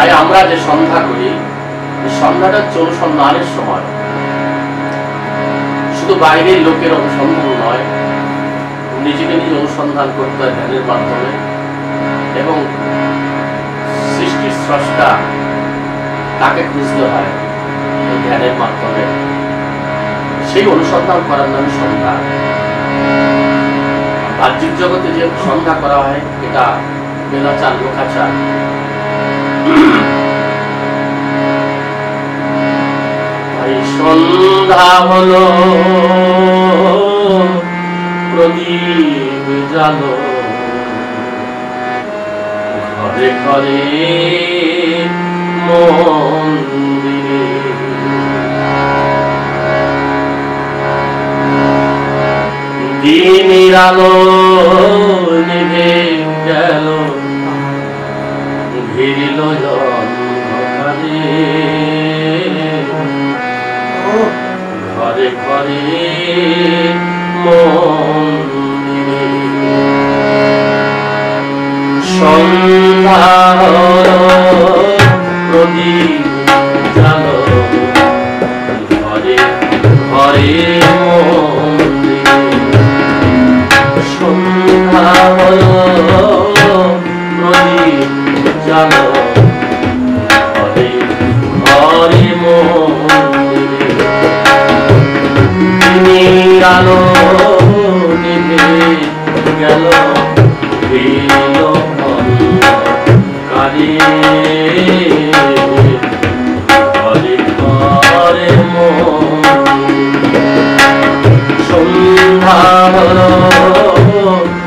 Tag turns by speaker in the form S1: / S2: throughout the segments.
S1: তাই আমরা যে সন্ধ্যা করি সন্ধ্যাটা অনুসন্ধানের সময়। শুধু বাইরের লোকের অনুসন্ধান নয়, নিজেকে নিজে অনুসন্ধান করতে হয় ধ্যানের মাধ্যমে। এবং সৃষ্টির স্রষ্টা তাকে খুঁজতে হয় এই ধ্যানের মাধ্যমে। সেই অনুসন্ধান করার নামে সন্ধ্যা। বাহ্যিক জগতে যে সন্ধ্যা করা হয়, এটা বেলাচার, লোকাচার। সন্ধ্যা হলো প্রদীপ জালো। ঘরে ঘরে মন্দিরে। দিনের আলো সন্ধ্যা প্রদীপ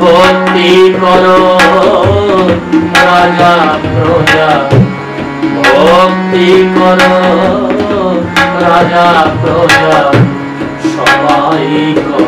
S1: ভক্তি করো রাজা প্রজা। ভক্তি কর রাজা প্রজা। সবাই কর।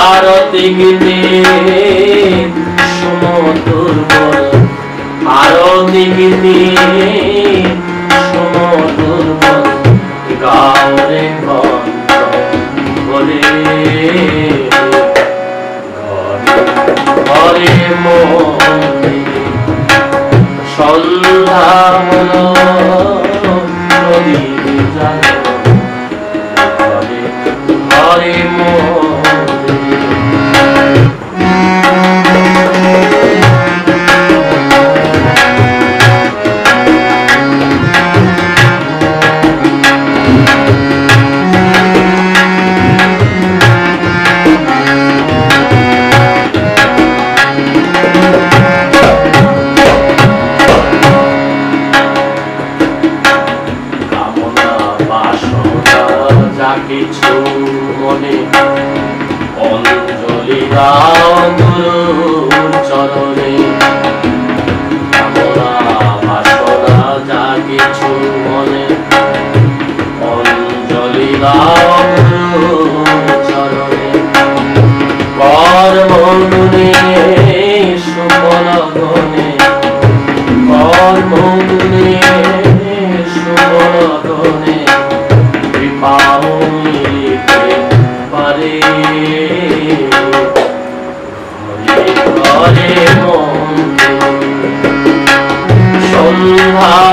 S1: আরতি গীতে সমতুর আরতি গীতে সমতুর গাওরে বলে ঘরে মন্দিরে সন্ধ্যা কিছু মনে অঞ্জলি দাও গুরুর সন্ধ্যা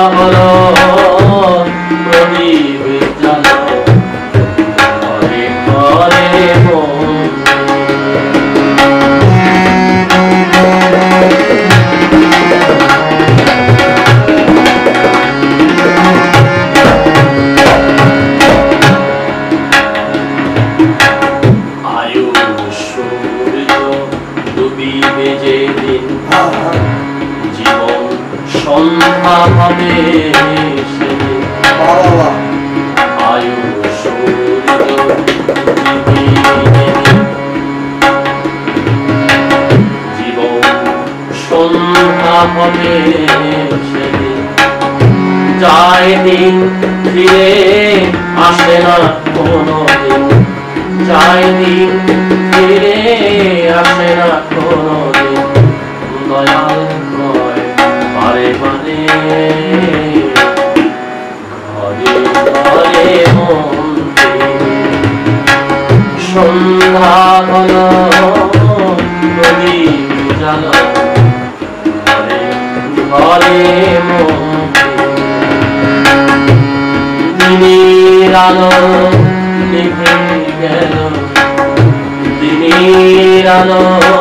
S1: যেদিন জীবন হবে আয়ু জীবন সন্ধ্যা যায় দিন ফিরে আসে না কোনো দিন যায় দিন ঘরে ঘরে দিনের আলো নিভে গেল দিনের আলো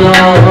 S1: Lord.